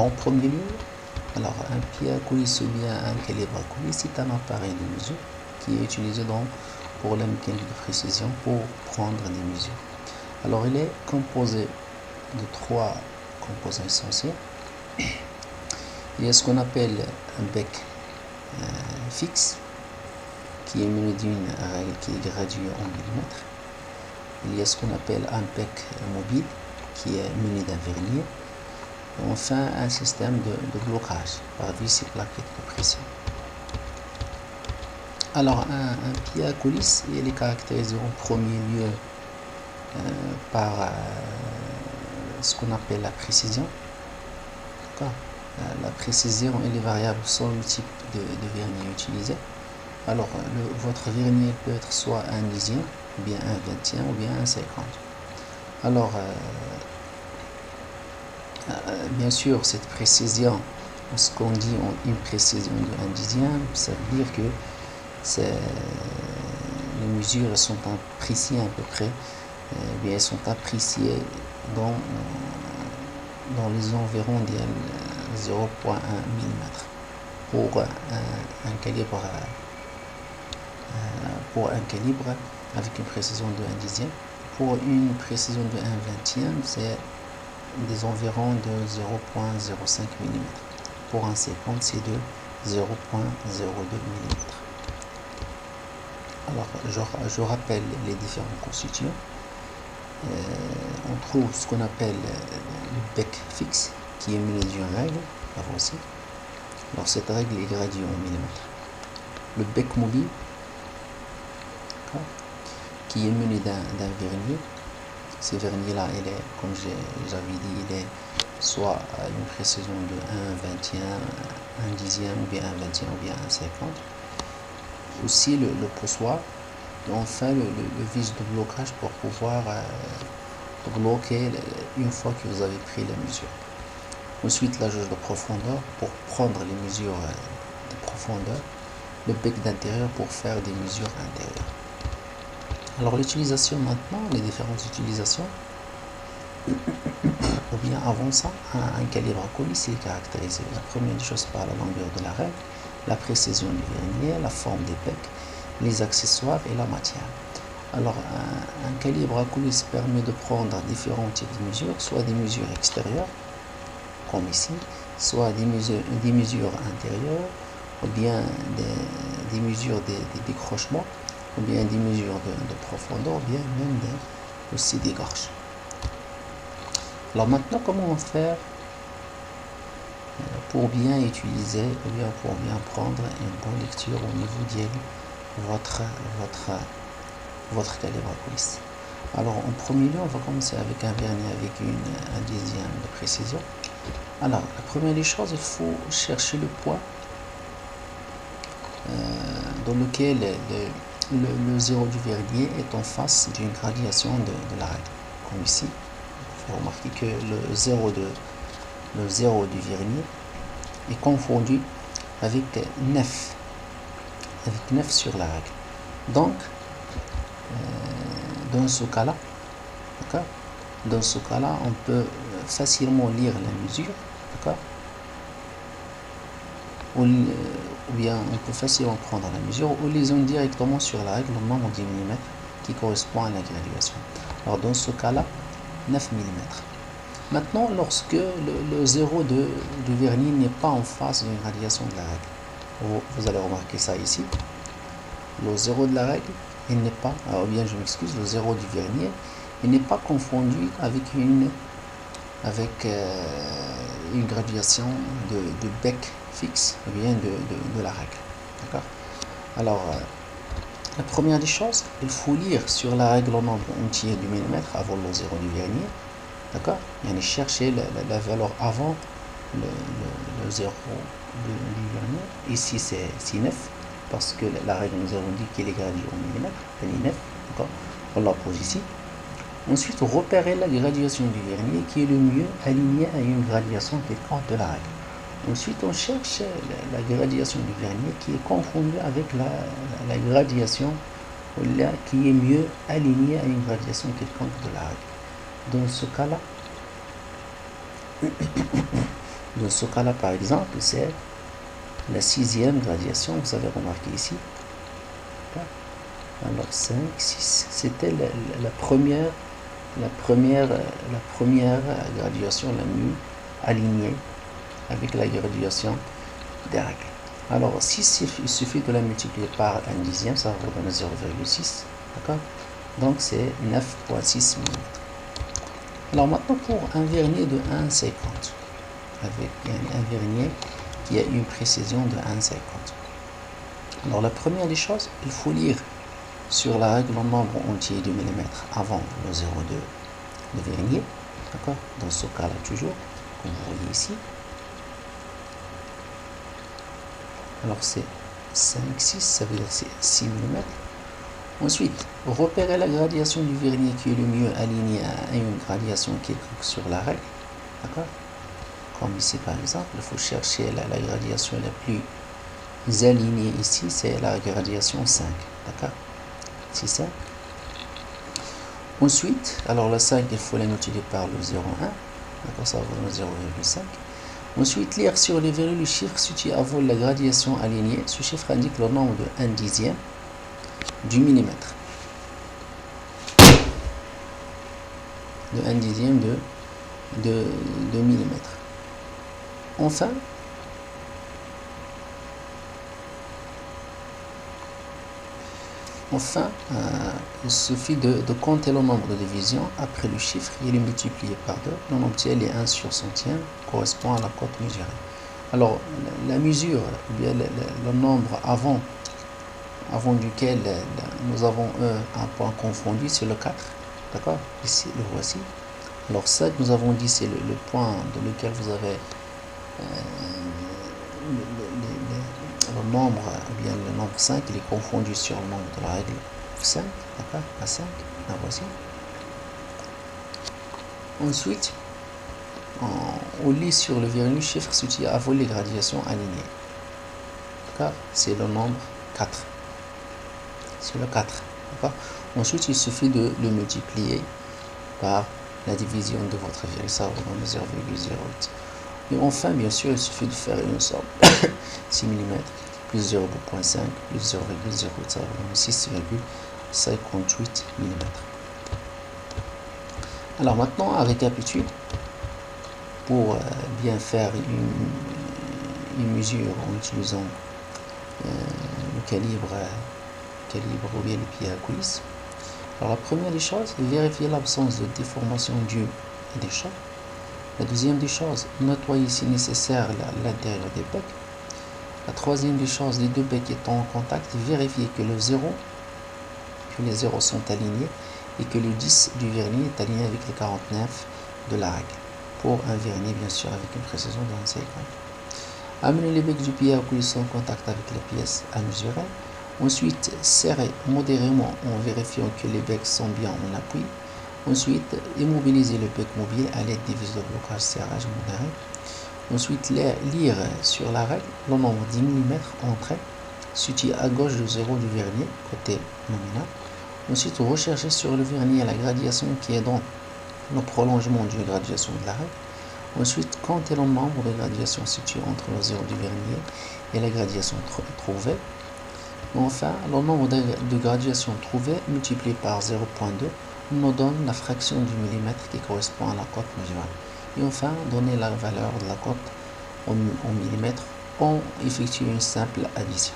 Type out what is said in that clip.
En premier lieu, alors un pied à coulisse ou bien un calibre à coulisse, c'est un appareil de mesure qui est utilisé pour la mécanique de précision pour prendre des mesures. Alors, il est composé de trois composants essentiels. Il y a ce qu'on appelle un bec euh, fixe qui est muni d'une règle qui est graduée en millimètres. Il y a ce qu'on appelle un bec mobile qui est muni d'un vernier. Enfin, un système de, blocage par vis et plaquettes de pression. Alors, un, pied à coulisse, il est caractérisé en premier lieu euh, par euh, ce qu'on appelle la précision. La précision et les variables sont le type de, vernier utilisé. Alors, votre vernier peut être soit un dixième, bien un vingtième, ou bien un cinquante. Alors, euh, euh, bien sûr, cette précision, ce qu'on dit une précision de un dixième, ça veut dire que les mesures sont appréciées à peu près, euh, bien, elles sont appréciées dans, dans les environs de 0.1 mm pour un, calibre euh, pour un calibre avec une précision de 1 dixième. Pour une précision de 1 vingtième, c'est des environs de 0.05 mm. Pour un 50, c'est de 0.02 mm. Alors, je, rappelle les différents constituants. Euh, on trouve ce qu'on appelle le bec fixe, qui est muni d'une règle, voici. Alors cette règle est graduée en millimètres. Le bec mobile, qui est muni d'un vernier. Ce vernier-là, il est, comme j'avais dit, il est soit à une précision de 1 vingtième, 1 dixième, ou bien 1 vingtième, ou bien 1 cinquante. Aussi le, poussoir, et enfin le, vis de blocage pour pouvoir euh, bloquer une fois que vous avez pris la mesure. Ensuite, la jauge de profondeur pour prendre les mesures euh, de profondeur. Le bec d'intérieur pour faire des mesures intérieures. Alors, l'utilisation maintenant, les différentes utilisations. Ou bien avant ça, un, calibre à colis est caractérisé. La première chose par la longueur de la règle, la précision du vernier, la forme des becs, les accessoires et la matière. Alors, un, calibre à coulisse permet de prendre différents types de mesures, soit des mesures extérieures, comme ici, soit des mesures intérieures, ou bien des, mesures des, décrochements, ou bien des mesures de, profondeur, ou bien même aussi des gorges. Alors maintenant, comment faire euh, pour bien utiliser, ou bien pour bien prendre une bonne lecture au niveau de votre, votre, votre calibre à Alors en premier lieu, on va commencer avec un vernis avec une, un dixième de précision. Alors, la première des choses, il faut chercher le point euh, dans lequel le, zéro du vernier est en face d'une gradation de, la règle. Comme ici, il faut remarquer que le zéro, de, le zéro du vernier est confondu avec 9, avec 9 sur la règle. Donc, euh, dans ce cas-là, dans ce cas-là, on peut facilement lire la mesure bien on peut facilement prendre la mesure ou les zones directement sur la règle nombre 10 mm qui correspond à la graduation. Alors dans ce cas-là, 9 mm. Maintenant, lorsque le, zéro du vernis n'est pas en face d'une radiation de la règle, vous, allez remarquer ça ici. Le zéro de la règle, il n'est pas, ou bien je m'excuse, le zéro du vernier, il n'est pas confondu avec une avec euh, une graduation de, bec fixe ou bien de, la règle. D'accord? Alors, euh, la première des choses, il faut lire sur la règle au nombre entier du millimètre avant le zéro du vernier. D'accord? Aller chercher la, valeur avant le, zéro du, vernier. Ici, c'est 9 parce que la règle nous avons dit qu'il est gradué au millimètre. Elle est 9. D'accord? On la pose ici. Ensuite, repérer la graduation du vernier qui est le mieux aligné à une graduation quelconque de la règle. Ensuite, on cherche la, graduation du vernier qui est confondue avec la, graduation qui est mieux alignée à une graduation quelconque de la règle. Dans ce cas-là, Dans ce cas-là, par exemple, c'est la sixième gradation, vous avez remarqué ici. Alors 5, 6, c'était la, première, la, première, la première graduation la mieux alignée avec la graduation règles. Alors 6, il suffit de la multiplier par un dixième, ça va vous donner 0,6. D'accord? Donc c'est 9,6 mm. Alors maintenant pour un vernier de 1,50 avec un vernier qui a une précision de 1,50. Alors la première des choses, il faut lire sur la règle en nombre entier du millimètre avant le 0,2 de vernier. D'accord? Dans ce cas-là toujours, comme vous voyez ici. Alors c'est 5, 6, ça veut dire c'est 6 mm. Ensuite, repérer la gradation du vernier qui est le mieux aligné à une gradation qui est sur la règle. D'accord? Comme ici par exemple, il faut chercher la, gradation la plus alignée ici, c'est la gradation 5. D'accord? C'est ça. Ensuite, alors la 5, il faut la multiplier par le 0,1. D'accord Ça va donner 0,5. Ensuite, lire sur les verrues le chiffre situé avant la gradation alignée. Ce chiffre indique le nombre de 1 dixième du millimètre. De 1 dixième de, de, millimètre. Enfin, Enfin, euh, il suffit de, compter le nombre de divisions après le chiffre et le multiplier par 2. On obtient les 1 sur centième correspond à la cote mesurée. Alors, la mesure, bien le nombre avant avant duquel euh, nous avons un point confondu, c'est le 4. D'accord? Ici, le voici. Alors 5, nous avons dit, c'est le, point dans lequel vous avez euh, le, nombre, eh bien le nombre 5, il est confondu sur le nombre de la règle 5. D'accord À 5, la voici. Ensuite, on, lit sur le vernis chiffre situé avant les gradations alignées. D'accord C'est le nombre 4 c'est le 4. Ensuite, il suffit de le multiplier par la division de votre ça va donner 0,08. Et enfin, bien sûr, il suffit de faire une somme. 6 mm plus 0,5 plus 0,08, ça va donner 6,58 mm. Alors maintenant, à récapituler, pour euh, bien faire une, mesure en utilisant euh, le calibre calibre ou bien les pieds à coulisses. Alors la première des choses, vérifier l'absence de déformation due et des chocs. La deuxième des choses, nettoyer si nécessaire l'intérieur des becs. La troisième des choses, les deux becs étant en contact, vérifier que le que les zéros sont alignés et que le 10 du vernis est aligné avec les 49 de la règle. Pour un vernis, bien sûr, avec une précision de 25 Amener les becs du pied à coulisses en contact avec les pièces à mesurer. Ensuite, serrer modérément en vérifiant que les becs sont bien en appui. Ensuite, immobiliser le bec mobile à l'aide des vis de blocage serrage modéré. Ensuite, lire sur la règle le nombre 10 mm entrée situé à gauche du zéro du vernier, côté nominal. Ensuite, rechercher sur le vernier la gradation qui est dans le prolongement d'une gradation de la règle. Ensuite, compter le nombre de gradations situées entre le zéro du vernier et la gradation trouvée. Enfin, le nombre de, graduations trouvées multiplié par 0.2 nous donne la fraction du millimètre qui correspond à la cote mesurée. Et enfin, donner la valeur de la cote en, en millimètres, on effectue une simple addition.